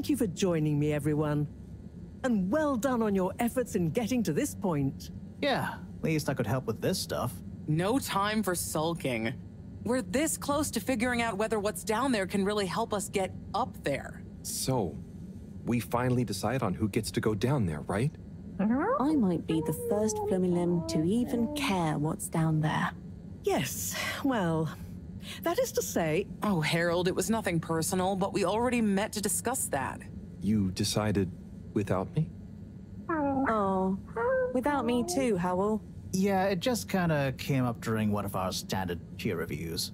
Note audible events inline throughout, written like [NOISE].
thank you for joining me, everyone. And well done on your efforts in getting to this point. Yeah, at least I could help with this stuff. No time for sulking. We're this close to figuring out whether what's down there can really help us get up there. So, we finally decide on who gets to go down there, right? I might be the first Flumilim to even care what's down there. Yes, well, that is to say, Oh, Harold, it was nothing personal, but we already met to discuss that. You decided without me? Oh, oh without me too, Howell. Yeah, it just kinda came up during one of our standard peer reviews.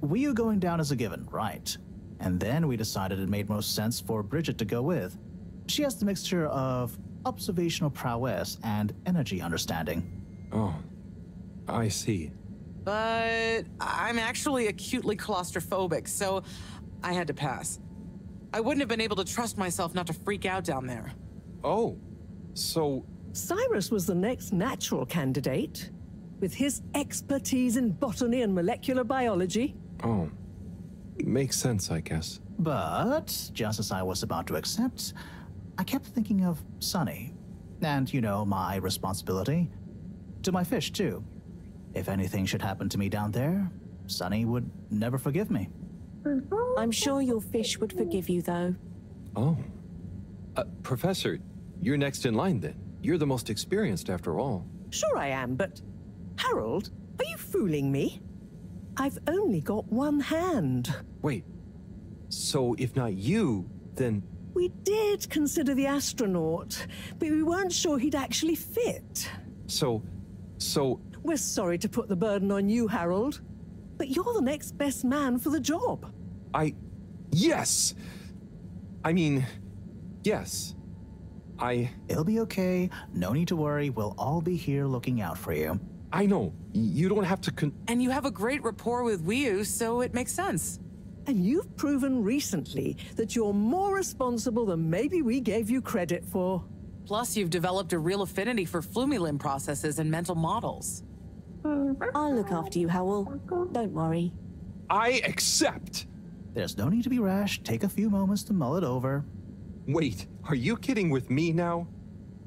We are going down as a given, right? And then we decided it made most sense for Bridget to go with. She has the mixture of observational prowess and energy understanding. Oh, I see. But I'm actually acutely claustrophobic, so I had to pass. I wouldn't have been able to trust myself not to freak out down there. Oh, so Cyrus was the next natural candidate. With his expertise in botany and molecular biology, Oh, makes sense, I guess. But just as I was about to accept, I kept thinking of Sunny. And, you know, my responsibility. To my fish, too. If anything should happen to me down there, Sunny would never forgive me. I'm sure your fish would forgive you, though. Oh. Uh, Professor, you're next in line then. You're the most experienced after all. sure I am, but Harold, are you fooling me? I've only got one hand. Wait. So if not you, then We did consider the astronaut, but we weren't sure he'd actually fit. so so We're sorry to put the burden on you, Harold, but you're the next best man for the job. I Yes. I mean, yes. I It'll be okay. No need to worry. We'll all be here looking out for you. I know. You don't have to con- And you have a great rapport with Wiu, so it makes sense. And you've proven recently that you're more responsible than maybe we gave you credit for. Plus, you've developed a real affinity for Flumilim processes and mental models. I'll look after you, Howell. Don't worry. I accept. There's no need to be rash. Take a few moments to mull it over. Wait, are you kidding with me now?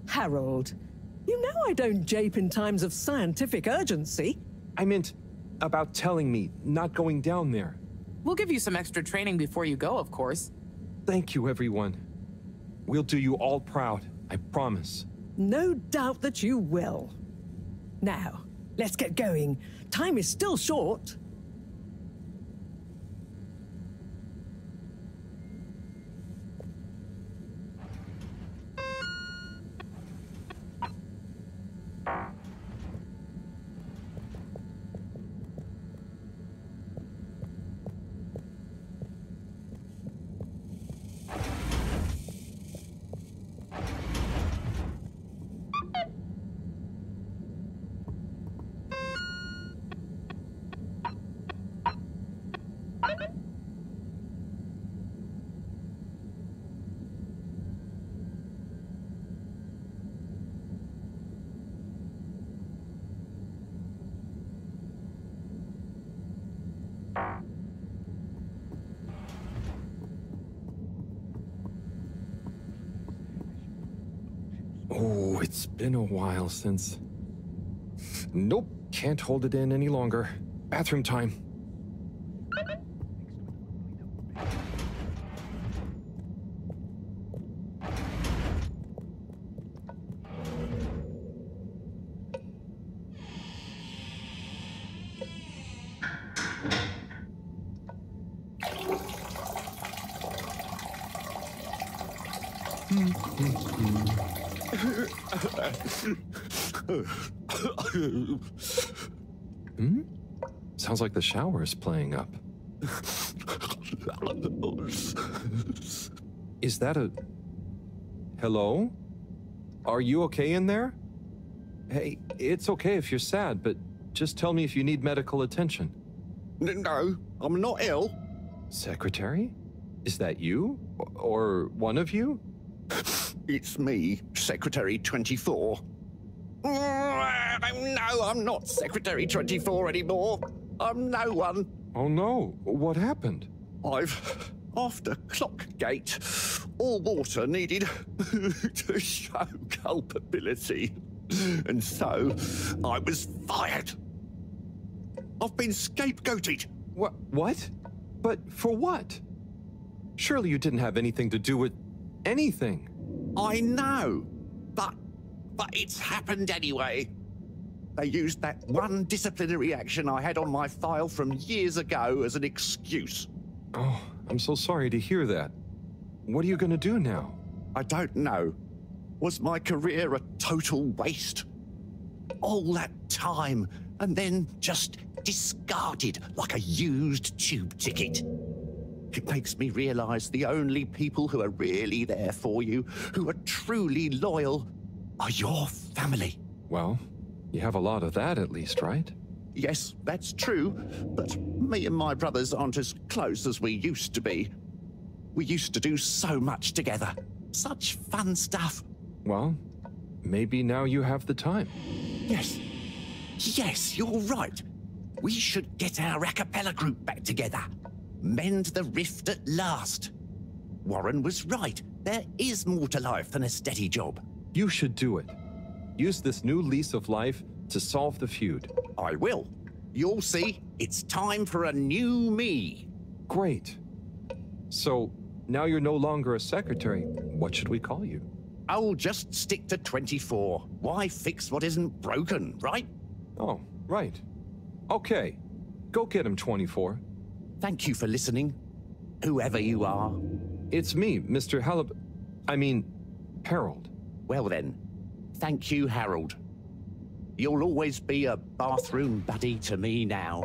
Harold, you know I don't jape in times of scientific urgency. I meant about telling me not going down there. We'll give you some extra training before you go, of course. Thank you, everyone. We'll do you all proud, I promise. No doubt that you will. Now, let's get going. Time is still short. Oh, it's been a while since. Nope, can't hold it in any longer. Bathroom time. Sounds like the shower is playing up. Is that a. Hello? Are you okay in there? Hey, it's okay if you're sad, but just tell me if you need medical attention. No, I'm not ill. Secretary? Is that you? Or one of you? It's me, Secretary 24. Mm, No, I'm not Secretary 24 anymore. I'm no one. Oh no, what happened? I've After Clockgate, Allwater needed [LAUGHS] to show culpability. And so I was fired. I've been scapegoated. What? What? But for what? Surely you didn't have anything to do with anything. I know, but but it's happened anyway. They used that one disciplinary action I had on my file from years ago as an excuse. Oh, I'm so sorry to hear that. What are you going to do now? I don't know. Was my career a total waste? All that time, and then just discarded like a used tube ticket. It makes me realize the only people who are really there for you, who are truly loyal, are your family. Well, you have a lot of that at least, right? Yes, that's true, but me and my brothers aren't as close as we used to be. We used to do so much together. Such fun stuff. Well, maybe now you have the time. Yes. Yes, you're right. We should get our a cappella group back together. Mend the rift at last. Warren was right. There is more to life than a steady job. You should do it. Use this new lease of life to solve the feud. I will. You'll see, it's time for a new me. Great. So, now you're no longer a secretary. What should we call you? I'll just stick to 24. Why fix what isn't broken, right? Oh, right. Okay. Go get him, 24. Thank you for listening, whoever you are. It's me, Mr. Halib... I mean, Harold. Well then, thank you, Harold. You'll always be a bathroom buddy to me now.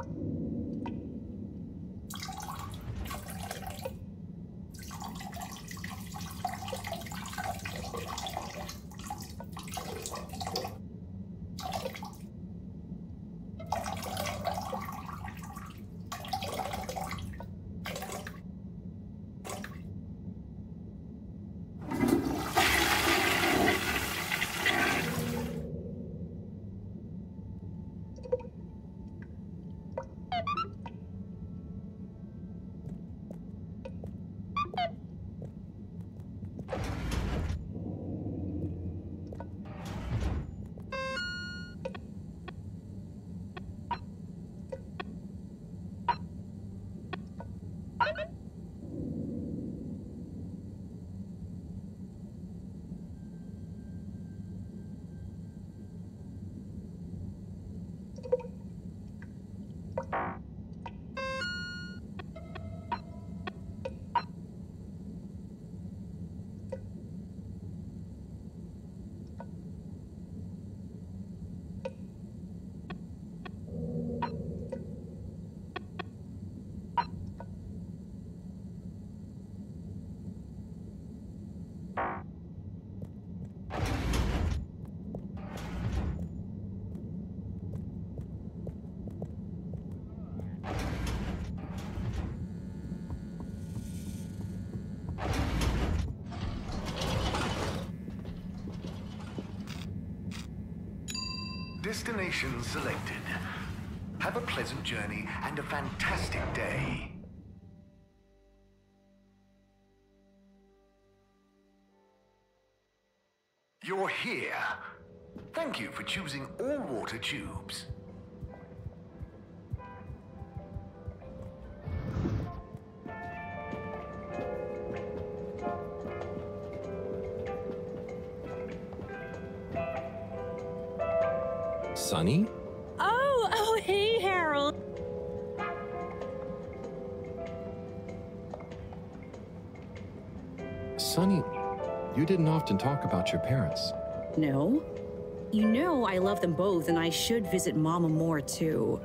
Destination selected. Have a pleasant journey and a fantastic day. You're here. Thank you for choosing Allwater tubes. Sonny? Oh, [LAUGHS] oh, hey, Harold. Sonny, you didn't often talk about your parents. No. You know I love them both, and I should visit Mama more too.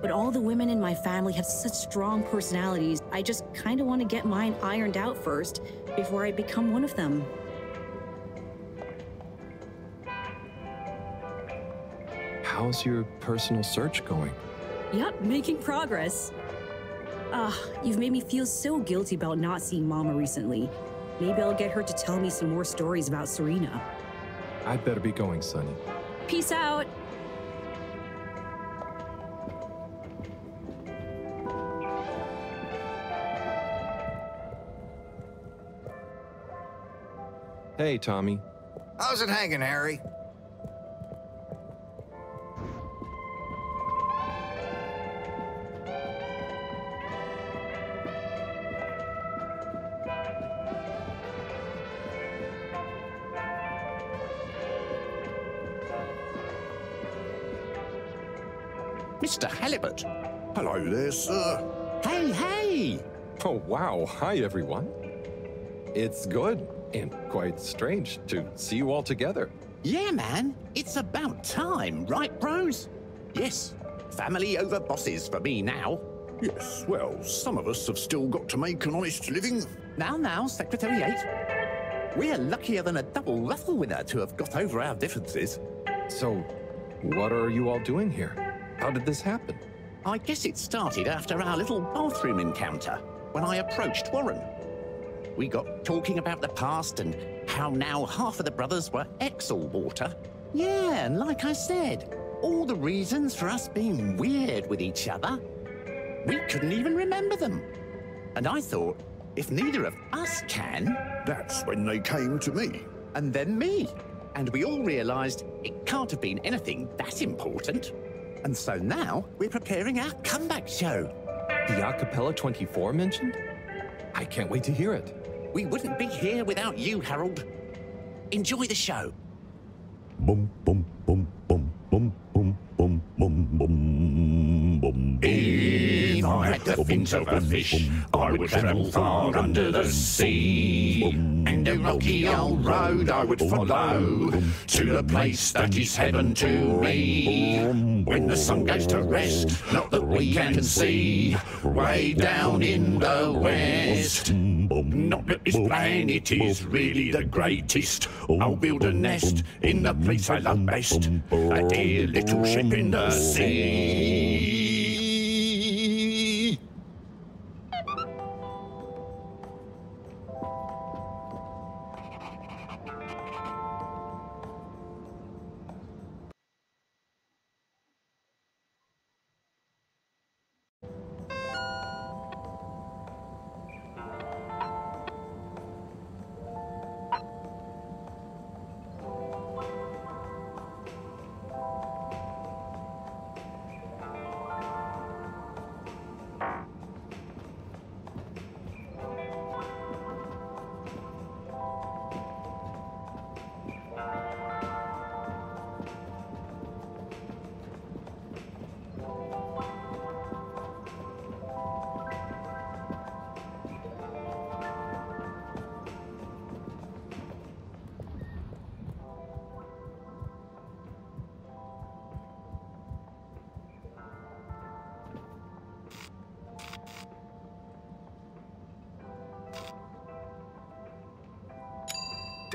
But all the women in my family have such strong personalities, I just kind of want to get mine ironed out first before I become one of them. how's your personal search going? Yep, making progress. Ah, uh, you've made me feel so guilty about not seeing Mama recently. Maybe I'll get her to tell me some more stories about Serena. I'd better be going, Sonny. Peace out. Hey, Tommy. How's it hanging, Harry? Halibut. Hello there, sir. Hey, hey! Oh, wow. Hi, everyone. It's good and quite strange to see you all together. Yeah, man. It's about time, right, bros? Yes. Family over bosses for me now. Yes, well, some of us have still got to make an honest living. Now, now, Secretary 8. We're luckier than a double ruffle winner to have got over our differences. So, what are you all doing here? How did this happen? I guess it started after our little bathroom encounter when I approached Warren. We got talking about the past and how now half of the brothers were ex-Allwater. Yeah, and like I said, all the reasons for us being weird with each other. We couldn't even remember them. And I thought, if neither of us can, That's when they came to me. and then me. And we all realized it can't have been anything that important. And so now we're preparing our comeback show. The Acapella 24 mentioned? I can't wait to hear it. We wouldn't be here without you, Harold. Enjoy the show. Bum, bum, fins of a fish, I would travel far under the sea. And a rocky old road I would follow to the place that is heaven to me. When the sun goes to rest, not that we can see, way down in the west. Not that this planet is really the greatest. I'll build a nest in the place I love best, a dear little ship in the sea.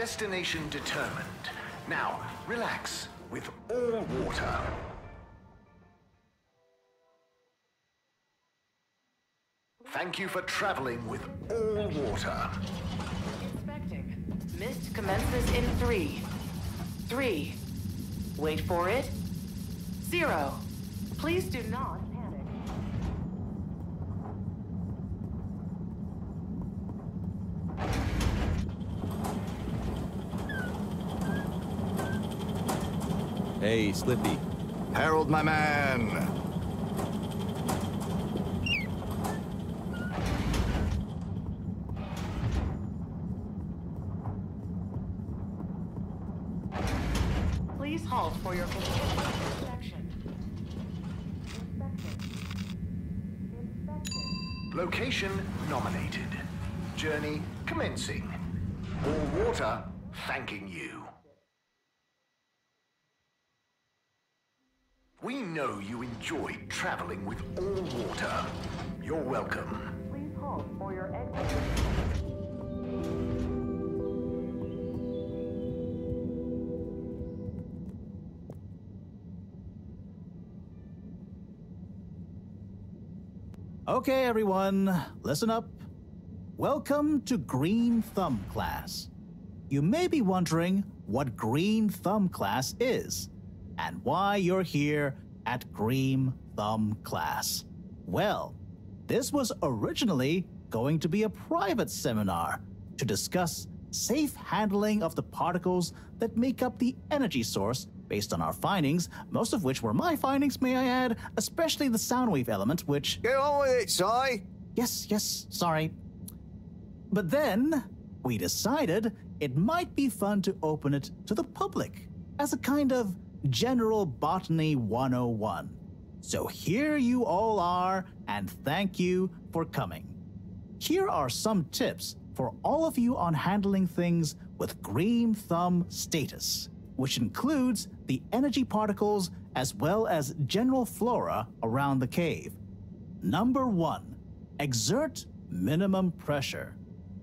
Destination determined. Now, relax with all water. Thank you for traveling with Allwater. Inspecting. Mist commences in three. Three. Wait for it. Zero. Please do not Hey, Slippy. Harold, my man. We know you enjoy traveling with Allwater. You're welcome. Please halt for your exit. Okay, everyone, listen up. Welcome to Green Thumb class. You may be wondering what Green Thumb class is and why you're here at Green Thumb class. Well, this was originally going to be a private seminar to discuss safe handling of the particles that make up the energy source based on our findings, most of which were my findings, may I add, especially the sound wave element, which. Get on with it, Si. Yes, yes, sorry. But then we decided it might be fun to open it to the public as a kind of general botany 101. So here you all are, and thank you for coming. Here are some tips for all of you on handling things with green thumb status, which includes the energy particles as well as general flora around the cave. Number one, exert minimum pressure.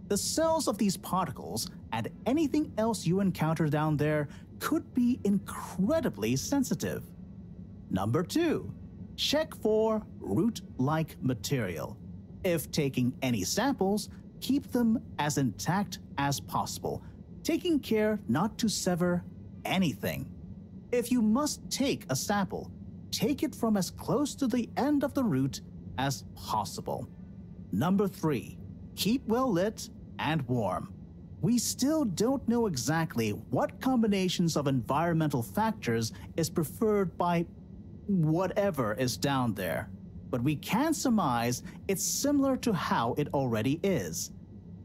The cells of these particles and anything else you encounter down there could be incredibly sensitive. Number two, check for root like material. If taking any samples, keep them as intact as possible, taking care not to sever anything. If you must take a sample, take it from as close to the end of the root as possible. Number three, keep well lit and warm. We still don't know exactly what combinations of environmental factors is preferred by whatever is down there, but we can surmise it's similar to how it already is.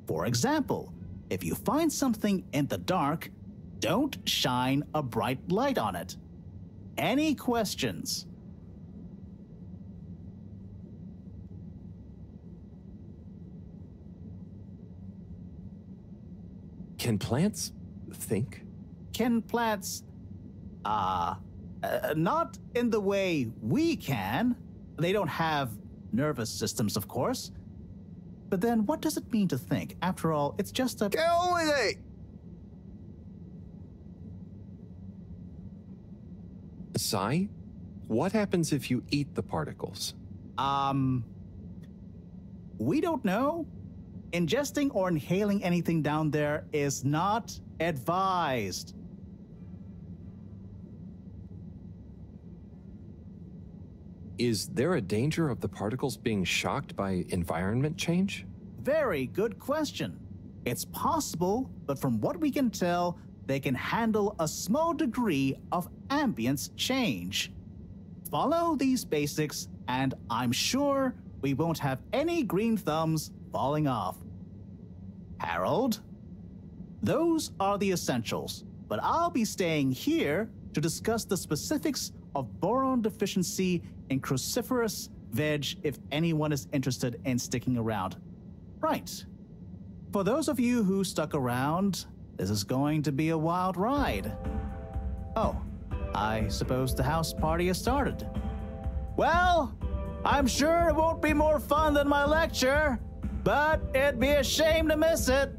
For example, if you find something in the dark, don't shine a bright light on it. Any questions? Can plants think? Can plants. Uh, uh, not in the way we can. They don't have nervous systems, of course. But then what does it mean to think? After all, it's just a. Get on with it! Sai, what happens if you eat the particles? Um. We don't know. Ingesting or inhaling anything down there is not advised. Is there a danger of the particles being shocked by environment change? Very good question. It's possible, but from what we can tell, they can handle a small degree of ambience change. Follow these basics, and I'm sure we won't have any green thumbs falling off. Harold? Those are the essentials, but I'll be staying here to discuss the specifics of boron deficiency in cruciferous veg if anyone is interested in sticking around. Right. For those of you who stuck around, this is going to be a wild ride. Oh, I suppose the house party has started. Well, I'm sure it won't be more fun than my lecture, but it'd be a shame to miss it.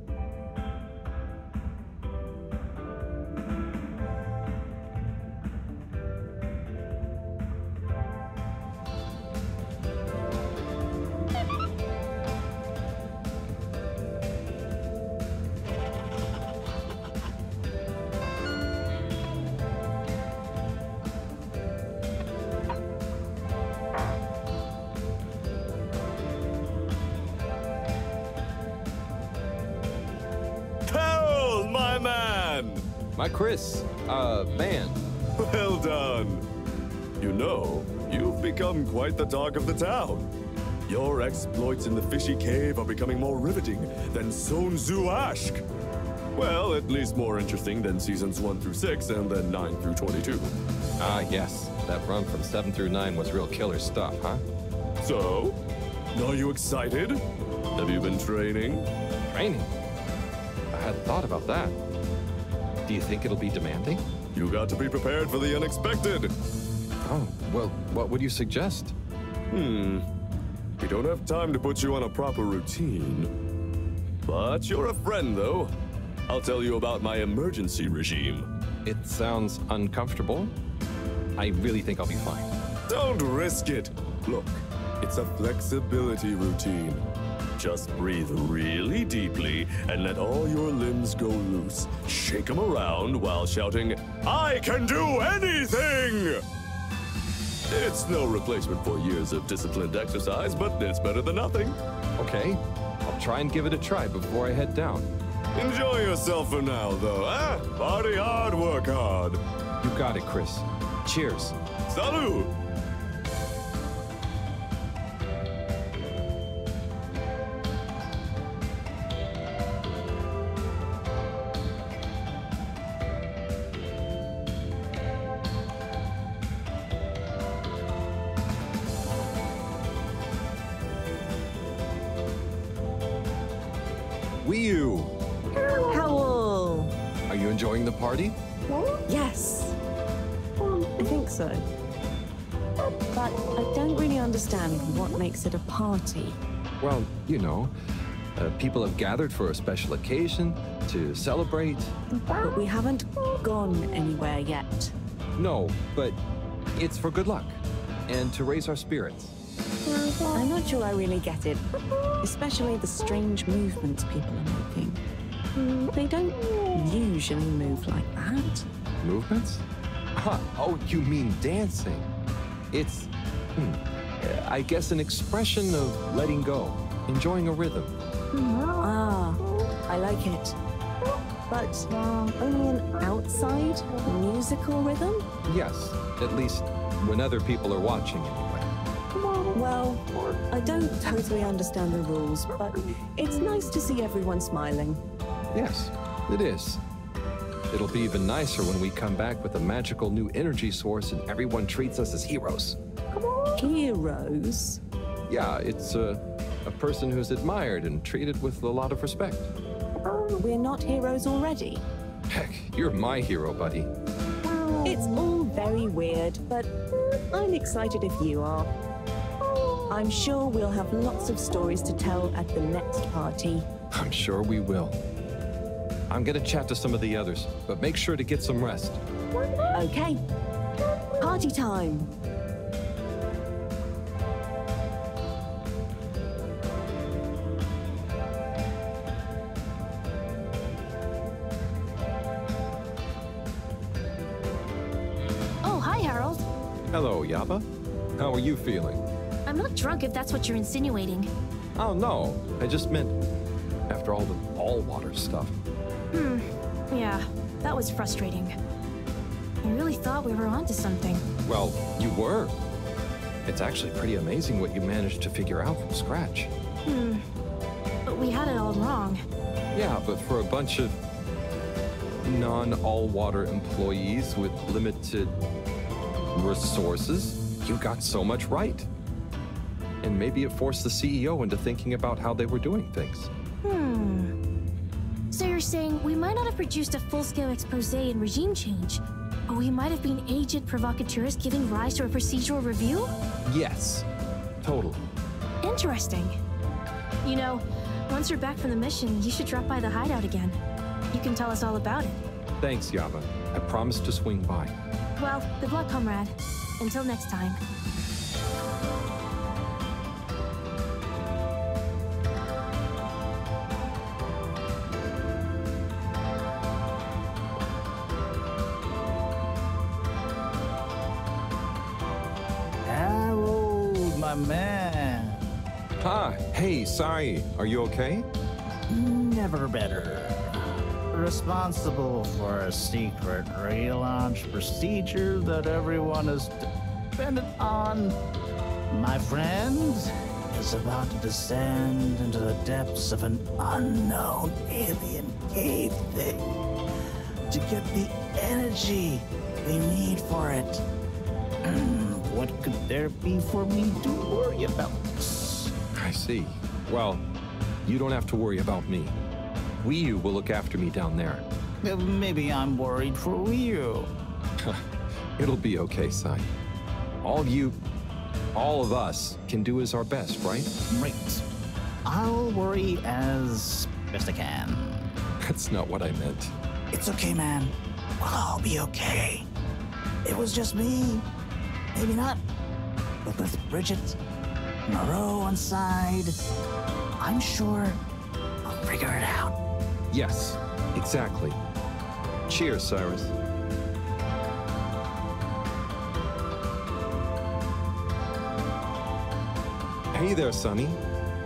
Done. You know, you've become quite the talk of the town. Your exploits in the fishy cave are becoming more riveting than Sun Tzu Ashk. Well, at least more interesting than seasons 1 through 6 and then 9 through 22. Ah, yes. That run from 7 through 9 was real killer stuff, huh? So, are you excited? Have you been training? Training? I hadn't thought about that. Do you think it'll be demanding? You got to be prepared for the unexpected. Oh, well, what would you suggest? Hmm. We don't have time to put you on a proper routine. But you're a friend, though. I'll tell you about my emergency regime. It sounds uncomfortable. I really think I'll be fine. Don't risk it. Look, it's a flexibility routine. Just breathe really deeply and let all your limbs go loose. Shake them around while shouting, I can do anything! It's no replacement for years of disciplined exercise, but it's better than nothing. Okay, I'll try and give it a try before I head down. Enjoy yourself for now, though, eh? Party hard, work hard. You got it, Chris. Cheers. Salute! Party. Well, you know, uh, people have gathered for a special occasion to celebrate. But we haven't gone anywhere yet. No, but it's for good luck and to raise our spirits. I'm not sure I really get it, especially the strange movements people are making. They don't usually move like that. Movements? Huh, oh, you mean dancing? It's, hmm, I guess, an expression of letting go, enjoying a rhythm. Ah, I like it. But only an outside musical rhythm? Yes, at least when other people are watching anyway. Well, I don't totally understand the rules, but it's nice to see everyone smiling. Yes, it is. It'll be even nicer when we come back with a magical new energy source and everyone treats us as heroes. Heroes? Yeah, it's a, a person who's admired and treated with a lot of respect. Oh, we're not heroes already. Heck, you're my hero, buddy. It's all very weird, but I'm excited if you are. I'm sure we'll have lots of stories to tell at the next party. I'm sure we will. I'm gonna chat to some of the others, but make sure to get some rest. Okay. Party time. You feeling? I'm not drunk if that's what you're insinuating. Oh, no. I just meant after all the Allwater stuff. Hmm. Yeah, that was frustrating. I really thought we were onto something. Well, you were. It's actually pretty amazing what you managed to figure out from scratch. Hmm. But we had it all wrong. Yeah, but for a bunch of non Allwater employees with limited resources, you got so much right. And maybe it forced the CEO into thinking about how they were doing things. Hmm. So you're saying we might not have produced a full-scale expose and regime change, but we might have been agent provocateurs giving rise to a procedural review? Yes, totally. Interesting. You know, once you're back from the mission, you should drop by the hideout again. You can tell us all about it. Thanks, Yava. I promise to swing by. Well, good luck, comrade. Until next time. Harold, my man. Ah, hey, Sai, are you okay? Never better. Responsible for a secret relaunch procedure that everyone is dependent on. My friend is about to descend into the depths of an unknown alien cave thing to get the energy we need for it. [CLEARS THROAT] what could there be for me to worry about? I see. Well, you don't have to worry about me. Wiu will look after me down there. Maybe I'm worried for you. [LAUGHS] It'll be okay, Sai. All you, all of us can do is our best, right? Right. I'll worry as best I can. That's not what I meant. It's okay, man. We'll all be okay. It was just me. Maybe not. But with Bridget, Moreau on side, I'm sure I'll figure it out. Yes, exactly. Cheers, Cyrus. Hey there, Sonny.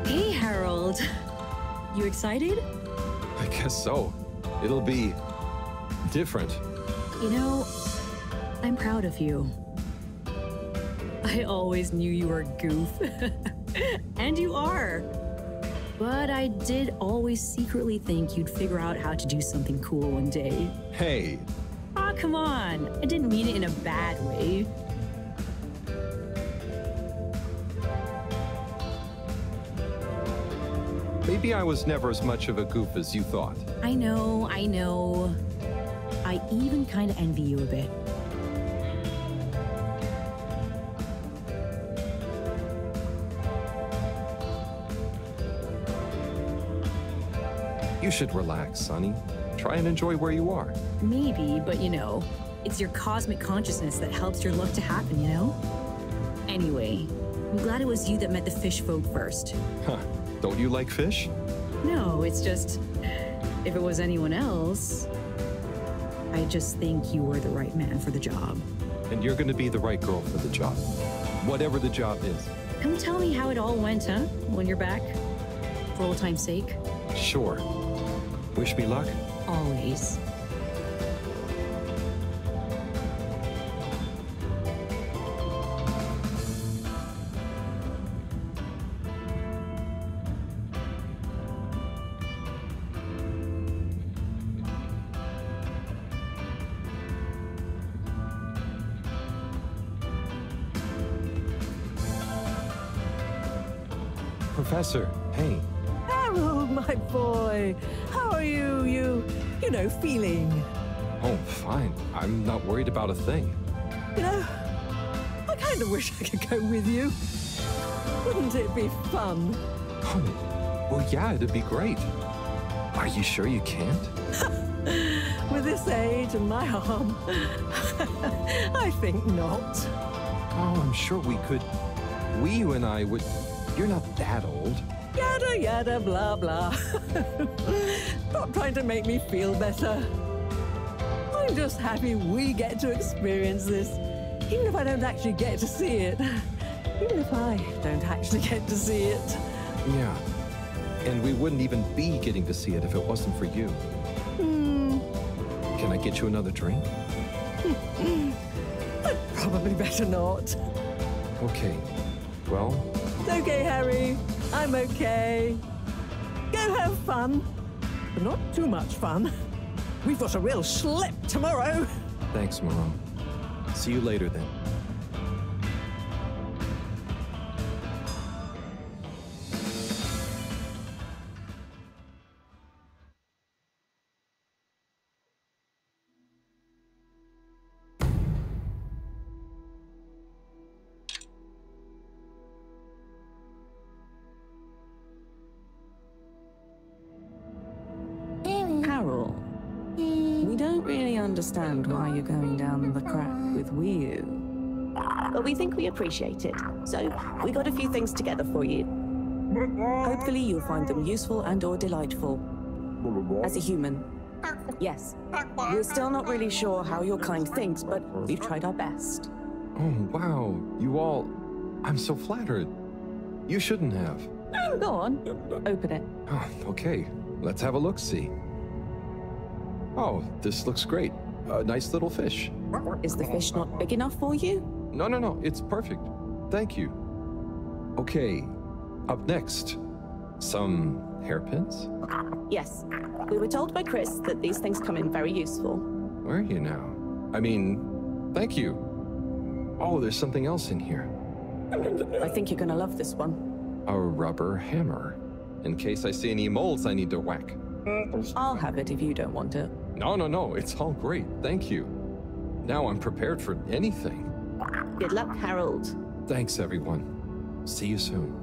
Hey, Harold. You excited? I guess so. It'll be different. You know, I'm proud of you. I always knew you were a goof. [LAUGHS] and you are. But I did always secretly think you'd figure out how to do something cool one day. Hey, Ah, come on. I didn't mean it in a bad way. Maybe I was never as much of a goof as you thought. I know, I know. I even kind of envy you a bit. You should relax, Sonny. Try and enjoy where you are. Maybe, but you know, it's your cosmic consciousness that helps your luck to happen, you know? Anyway, I'm glad it was you that met the fish folk first. Huh. Don't you like fish? No, it's just, if it was anyone else, I just think you were the right man for the job. And you're gonna be the right girl for the job. Whatever the job is. Come tell me how it all went, huh? When you're back? For old time's sake? Sure. Wish me luck? Always. My boy. How are you, you, you know, feeling? Oh, fine. I'm not worried about a thing. You know, I kind of wish I could go with you. Wouldn't it be fun? Oh, well, yeah, it'd be great. Are you sure you can't? [LAUGHS] With this age and my arm, [LAUGHS] I think not. Oh, I'm sure we could. We, you and I would. You're not that old. Yada yada blah blah. [LAUGHS] Not trying to make me feel better. I'm just happy we get to experience this, even if I don't actually get to see it. [LAUGHS] Even if I don't actually get to see it. Yeah. And we wouldn't even be getting to see it if it wasn't for you. Hmm. Can I get you another drink? [LAUGHS] I'd probably better not. Okay. Well, It's okay, Harry. I'm okay. Go have fun. But not too much fun. We've got a real slip tomorrow. thanks, Moreau. See you later then. Understand why you're going down the crack with Wiu But we think we appreciate it. So we got a few things together for you. Hopefully you'll find them useful and or delightful. As a human. Yes. We're still not really sure how your kind thinks, but we've tried our best. Oh, wow. You all. I'm so flattered. You shouldn't have. Go on. Open it. Oh, okay. Let's have a look see. Oh, this looks great. A nice little fish. Is the fish not big enough for you? No, no, no. It's perfect. Thank you. Okay. Up next, some hairpins? Yes. We were told by Chris that these things come in very useful. Where are you now? I mean, thank you. Oh, there's something else in here. I think you're gonna love this one. A rubber hammer. In case I see any moles I need to whack. I'll have it if you don't want it. No, no, no. It's all great. Thank you. Now I'm prepared for anything. Good luck, Harold. Thanks, everyone. See you soon.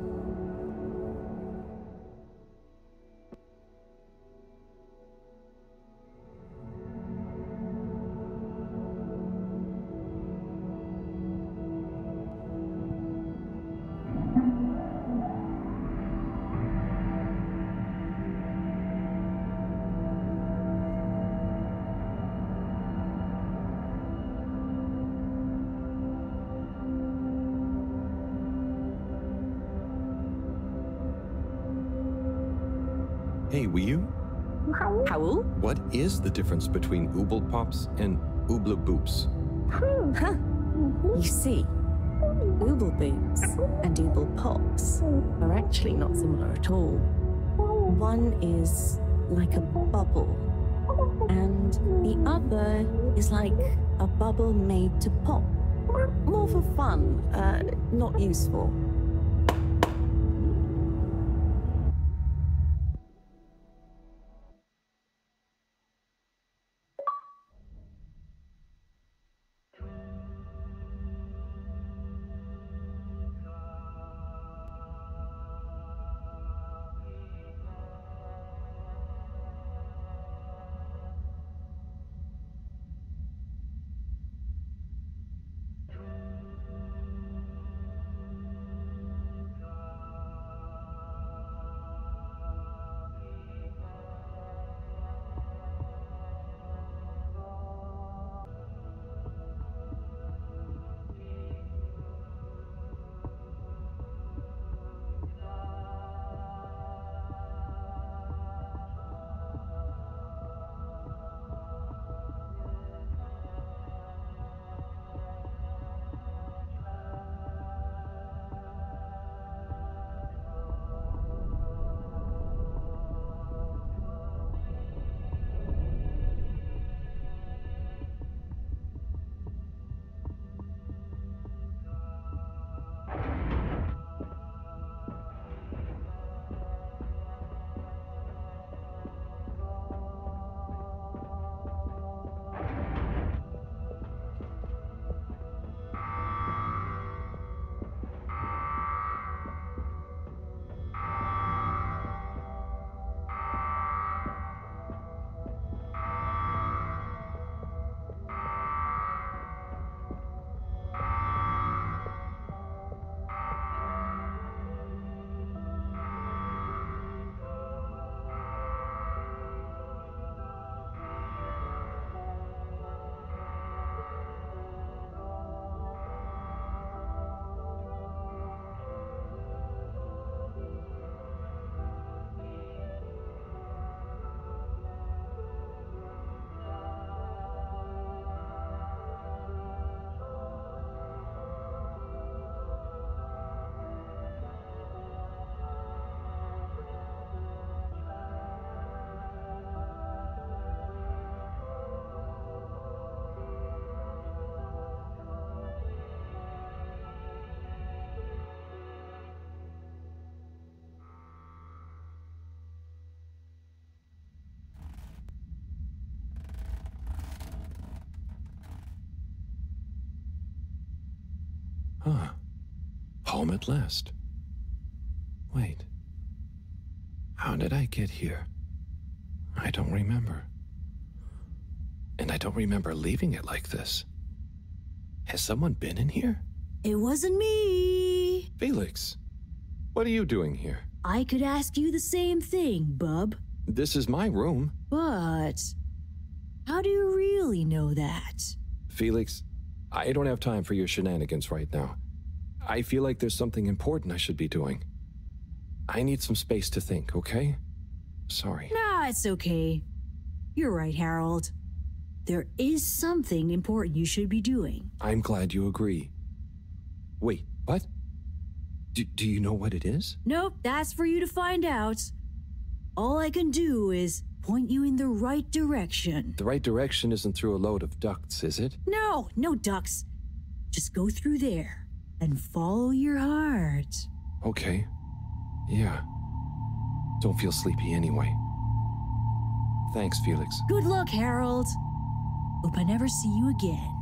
Is the difference between Ooble Pops and Ooble Boops? Huh. You see, Ooble Boops and Ooble Pops are actually not similar at all. One is like a bubble, and the other is like a bubble made to pop. More for fun, uh, not useful. Huh. Home at last. Wait. How did I get here? I don't remember. And I don't remember leaving it like this. Has someone been in here? It wasn't me. Felix, what are you doing here? I could ask you the same thing, bub. This is my room. But how do you really know that? Felix, I don't have time for your shenanigans right now. I feel like there's something important I should be doing. I need some space to think, okay? Sorry. Nah, it's okay. You're right, Harold. There is something important you should be doing. I'm glad you agree. Wait, what? Do, do you know what it is? Nope, that's for you to find out. All I can do is point you in the right direction. The right direction isn't through a load of ducts, is it? No, no ducks. Just go through there and follow your heart. Okay. Yeah. Don't feel sleepy anyway. Thanks, Felix. Good luck, Harold. Hope I never see you again.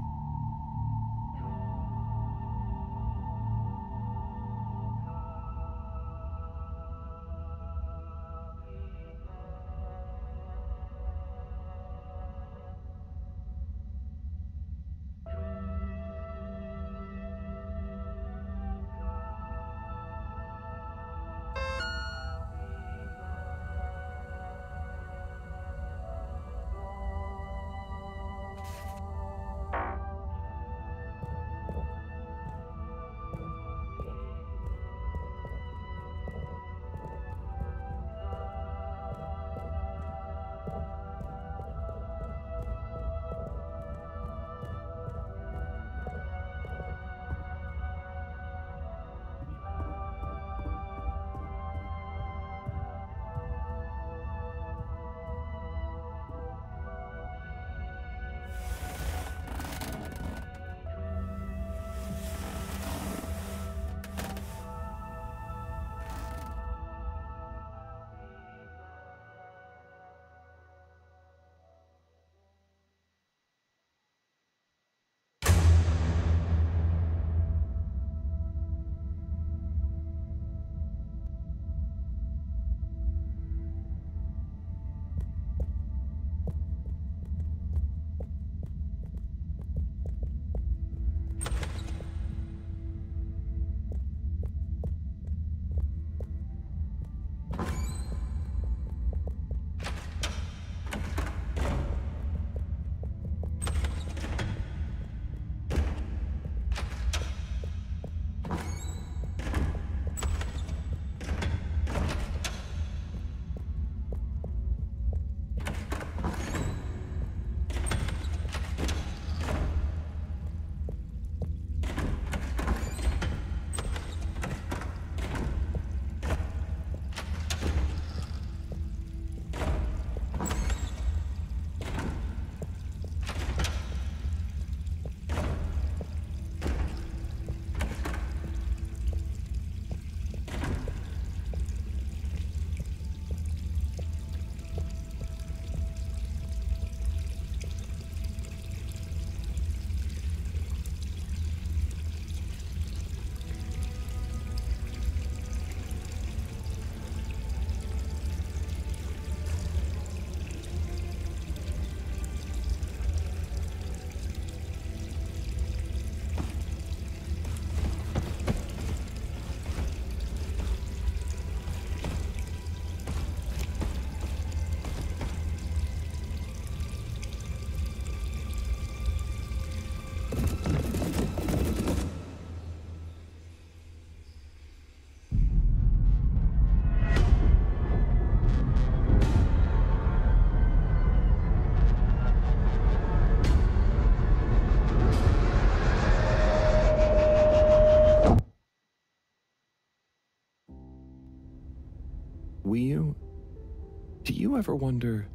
You ever wonder?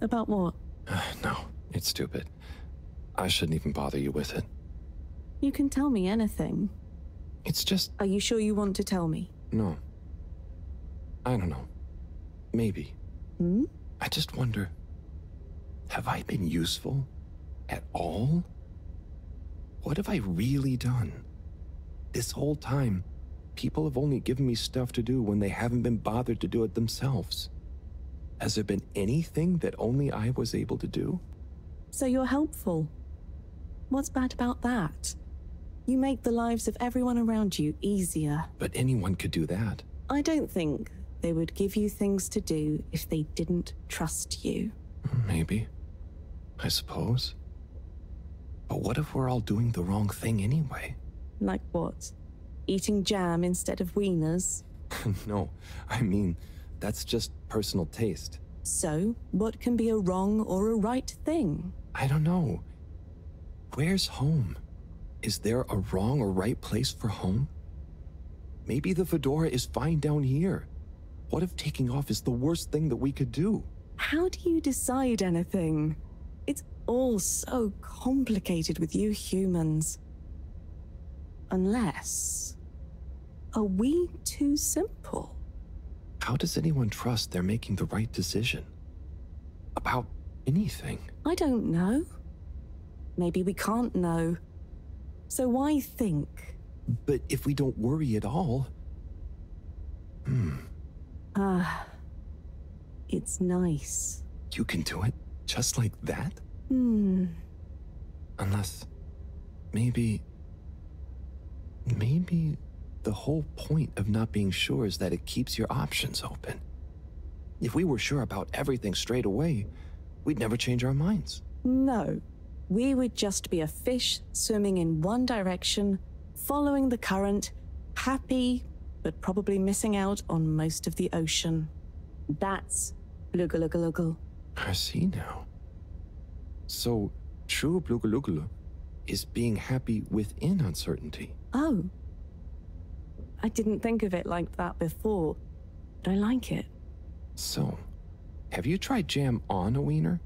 About what? no, it's stupid. I shouldn't even bother you with it. You can tell me anything. It's just. Are you sure you want to tell me? No. I don't know. Maybe. Hmm? I just wonder have I been useful at all? What have I really done? This whole time, people have only given me stuff to do when they haven't been bothered to do it themselves. Has there been anything that only I was able to do? So you're helpful. What's bad about that? You make the lives of everyone around you easier. But anyone could do that. I don't think they would give you things to do if they didn't trust you. Maybe. I suppose. But what if we're all doing the wrong thing anyway? Like what? Eating jam instead of wieners? [LAUGHS] no, I mean, that's just personal taste. So, what can be a wrong or a right thing? I don't know. Where's home? Is there a wrong or right place for home? Maybe the fedora is fine down here. What if taking off is the worst thing that we could do? How do you decide anything? It's all so complicated with you humans. Unless. Are we too simple? How does anyone trust they're making the right decision? About anything? I don't know. Maybe we can't know. So why think? But if we don't worry at all. Hmm. Ah. it's nice. You can do it just like that? Hmm. Unless. Maybe. Maybe the whole point of not being sure is that it keeps your options open. If we were sure about everything straight away, we'd never change our minds. No. We would just be a fish swimming in one direction, following the current, happy, but probably missing out on most of the ocean. That's Blugalugalogal. I see now. So, true Blugalugulu is being happy within uncertainty. Oh. I didn't think of it like that before, but I like it. So, have you tried jam on a wiener?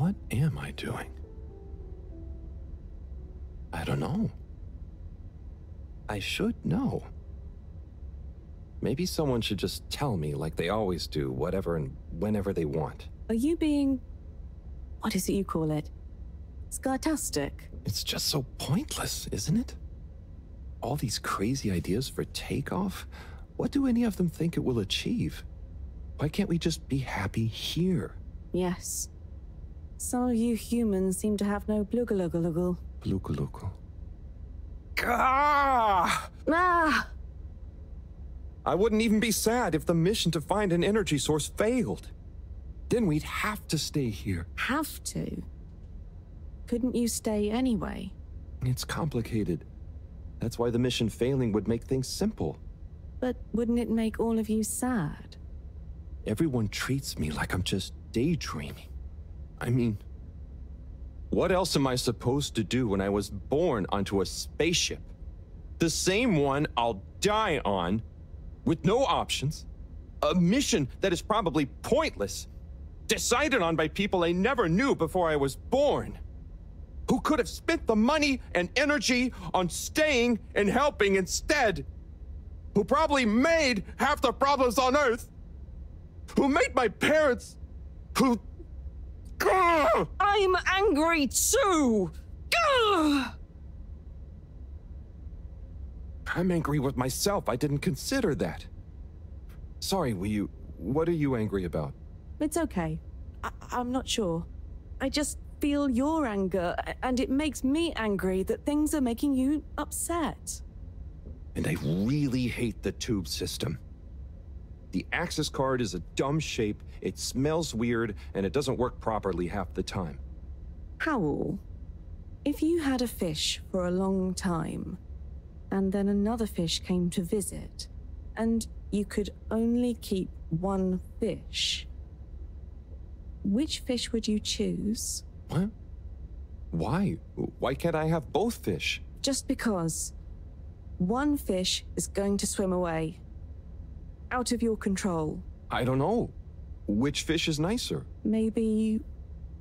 What am I doing? I don't know. I should know. Maybe someone should just tell me, like they always do, whatever and whenever they want. Are you being. What is it you call it? Scartastic? It's just so pointless, isn't it? All these crazy ideas for takeoff? What do any of them think it will achieve? Why can't we just be happy here? Yes. Some of you humans seem to have no blugaluggaluggle. Blukalukal. Gah! Ah! I wouldn't even be sad if the mission to find an energy source failed. Then we'd have to stay here. Have to? Couldn't you stay anyway? It's complicated. That's why the mission failing would make things simple. But wouldn't it make all of you sad? Everyone treats me like I'm just daydreaming. I mean, what else am I supposed to do when I was born onto a spaceship? The same one I'll die on, with no options. A mission that is probably pointless, decided on by people I never knew before I was born. Who could have spent the money and energy on staying and helping instead. Who probably made half the problems on Earth. Who made my parents. Who I'm angry too! I'm angry with myself. I didn't consider that. Sorry, will you. What are you angry about? It's okay. I- I'm not sure. I just feel your anger, and it makes me angry that things are making you upset. And I really hate the tube system. The access card is a dumb shape, it smells weird, and it doesn't work properly half the time. Howl, if you had a fish for a long time, and then another fish came to visit, and you could only keep one fish, which fish would you choose? What? Why? Why can't I have both fish? Just because one fish is going to swim away. Out of your control. I don't know. Which fish is nicer? Maybe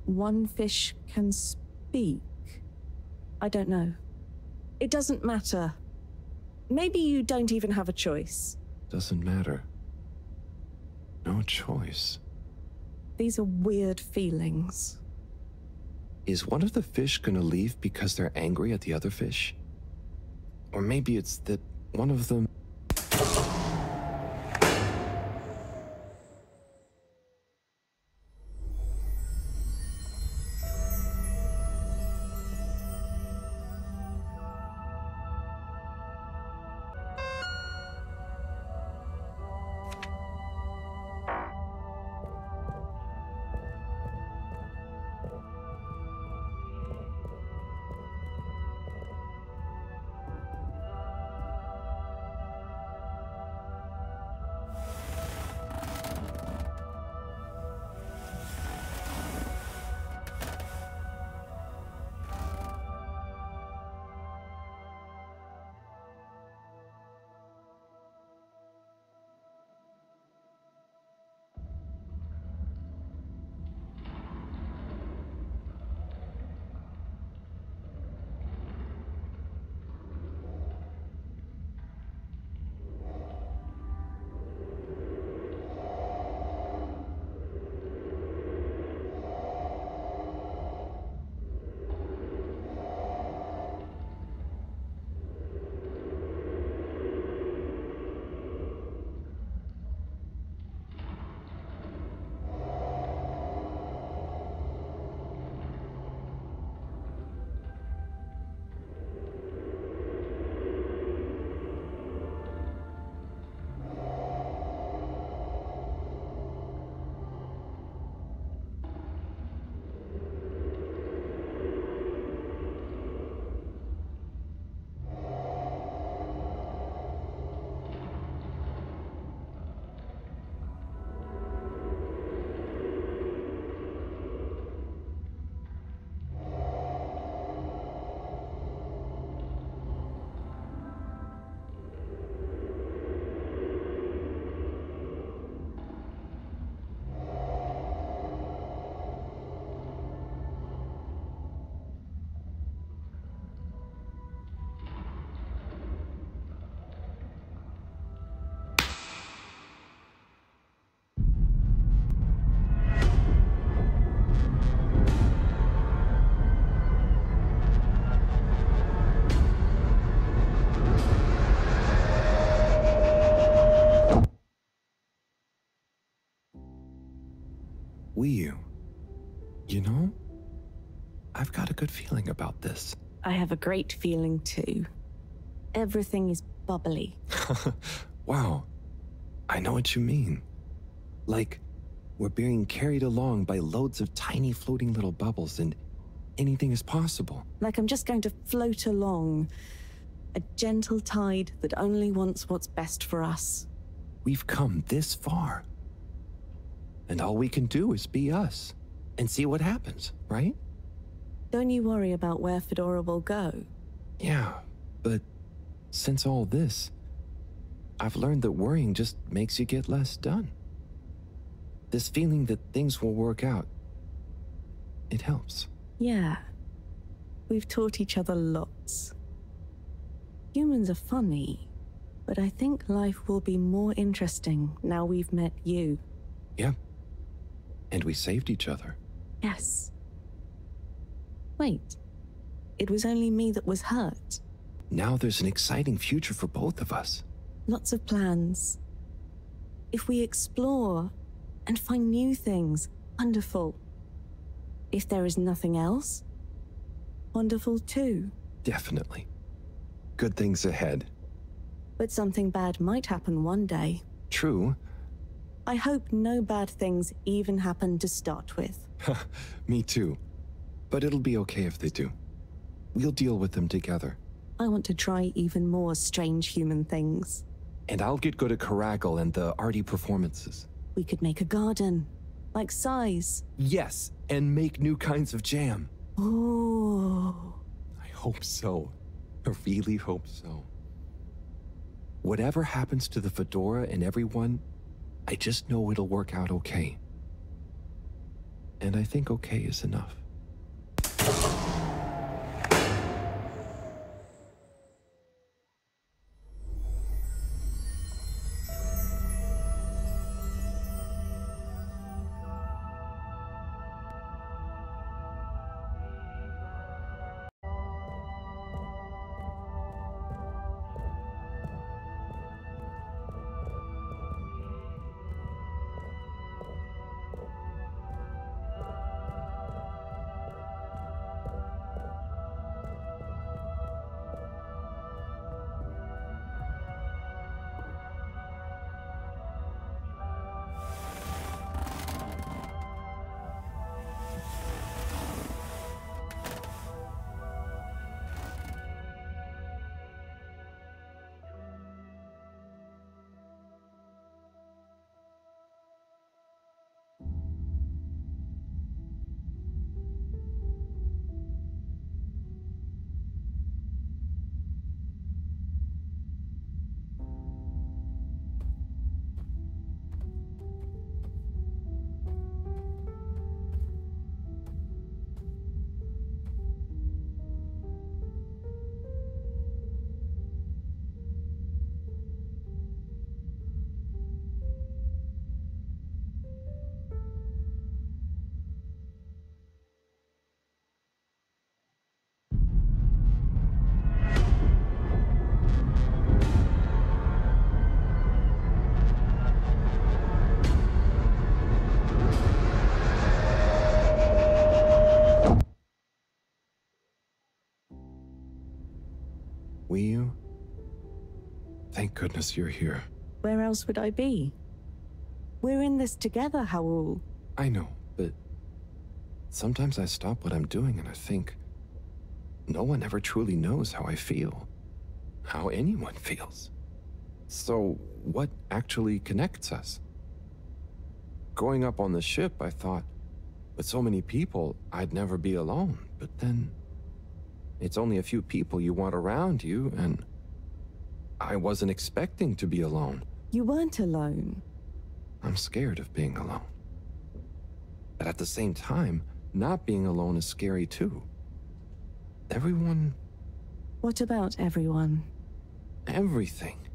one fish can speak. I don't know. It doesn't matter. Maybe you don't even have a choice. Doesn't matter. No choice. These are weird feelings. Is one of the fish gonna leave because they're angry at the other fish? Or maybe it's that one of them. Wiu, you know, I've got a good feeling about this. I have a great feeling too. Everything is bubbly. [LAUGHS] wow, I know what you mean. Like, we're being carried along by loads of tiny floating little bubbles, and anything is possible. Like I'm just going to float along. A gentle tide that only wants what's best for us. We've come this far. And all we can do is be us and see what happens, right? Don't you worry about where Fedora will go. Yeah, but since all this, I've learned that worrying just makes you get less done. This feeling that things will work out, it helps. Yeah. We've taught each other lots. Humans are funny, but I think life will be more interesting now we've met you. Yeah. And we saved each other. Yes. Wait. It was only me that was hurt. Now there's an exciting future for both of us. Lots of plans. If we explore and find new things, wonderful. If there is nothing else, wonderful too. Definitely. Good things ahead. But something bad might happen one day. True. I hope no bad things even happen to start with. [LAUGHS] Me too. But it'll be okay if they do. We'll deal with them together. I want to try even more strange human things. And I'll get good at Caragal and the arty performances. We could make a garden, like size. Yes, and make new kinds of jam. Oh. I hope so. I really hope so. Whatever happens to the fedora and everyone, I just know it'll work out okay. And I think okay is enough. Goodness you're here. Where else would I be? We're in this together, Howell. I know, but sometimes I stop what I'm doing and I think no one ever truly knows how I feel, how anyone feels. So, what actually connects us? Growing up on the ship, I thought, with so many people, I'd never be alone. But then, it's only a few people you want around you, and I wasn't expecting to be alone. You weren't alone. I'm scared of being alone. But at the same time, not being alone is scary too. Everyone. What about everyone? Everything.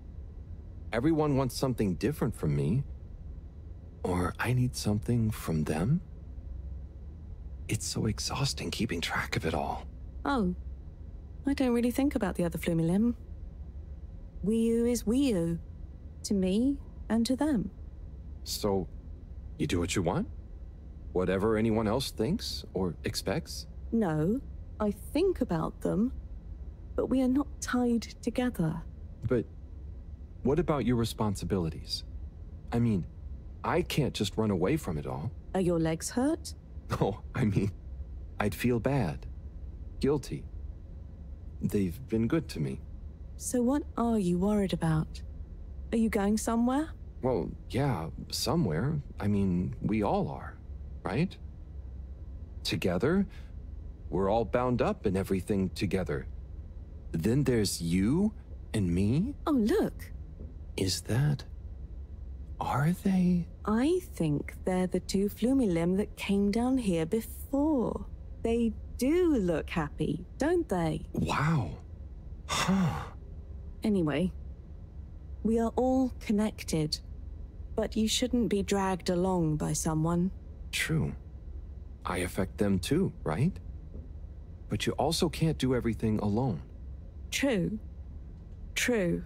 Everyone wants something different from me. Or I need something from them. It's so exhausting keeping track of it all. Oh, I don't really think about the other Flumilim. Wiu is Wiu. To me and to them. So, you do what you want? whatever anyone else thinks or expects? No, I think about them, but we are not tied together. But what about your responsibilities? I mean, I can't just run away from it all. Are your legs hurt? [LAUGHS] No, I mean, I'd feel bad, guilty. They've been good to me. So, what are you worried about? Are you going somewhere? Well, yeah, somewhere. I mean, we all are, right? Together? We're all bound up in everything together. Then there's you and me? Oh, look. Is that. Are they? I think they're the two Flumilim that came down here before. They do look happy, don't they? Wow. Huh. Anyway, we are all connected, but you shouldn't be dragged along by someone. True. I affect them too, right? But you also can't do everything alone. True. True.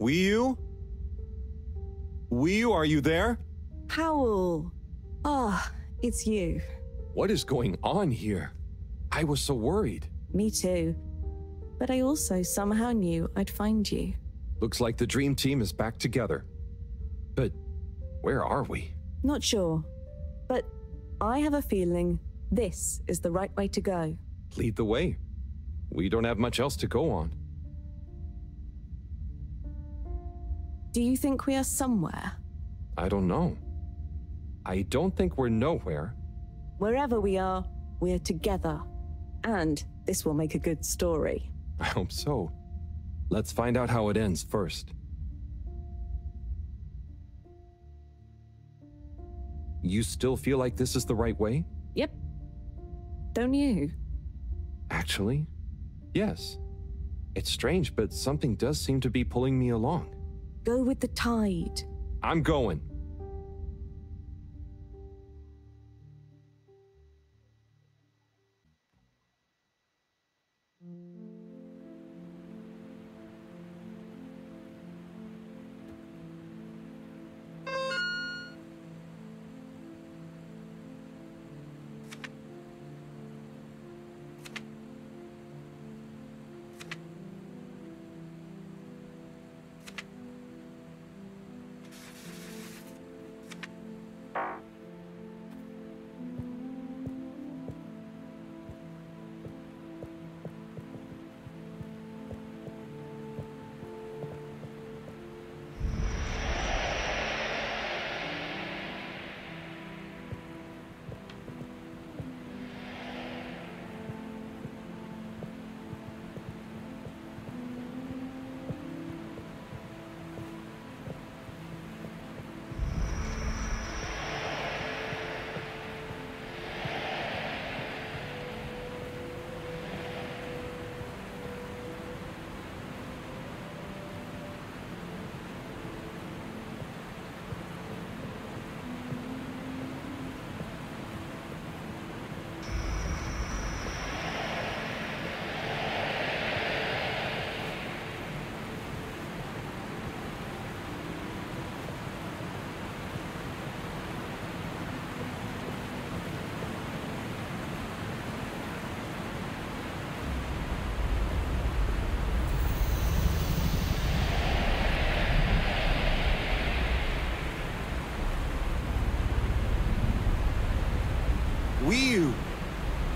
Wiu? Wiu, are you there? Powell. Ah, it's you. What is going on here? I was so worried. Me too. But I also somehow knew I'd find you. Looks like the dream team is back together. But where are we? Not sure. But I have a feeling this is the right way to go. Lead the way. We don't have much else to go on. Do you think we are somewhere? I don't know. I don't think we're nowhere. Wherever we are, we're together. And this will make a good story. I hope so. Let's find out how it ends first. You still feel like this is the right way? Yep. Don't you? Actually, yes. It's strange, but something does seem to be pulling me along. Go with the tide. I'm going.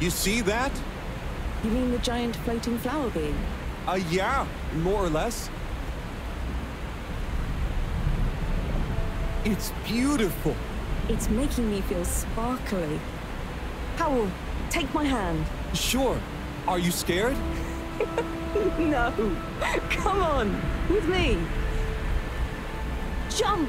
You see that? You mean the giant floating flower beam? Uh, yeah, more or less. It's beautiful. It's making me feel sparkly. Powell, take my hand. Sure. Are you scared? [LAUGHS] [LAUGHS] no. Come on, with me. Jump!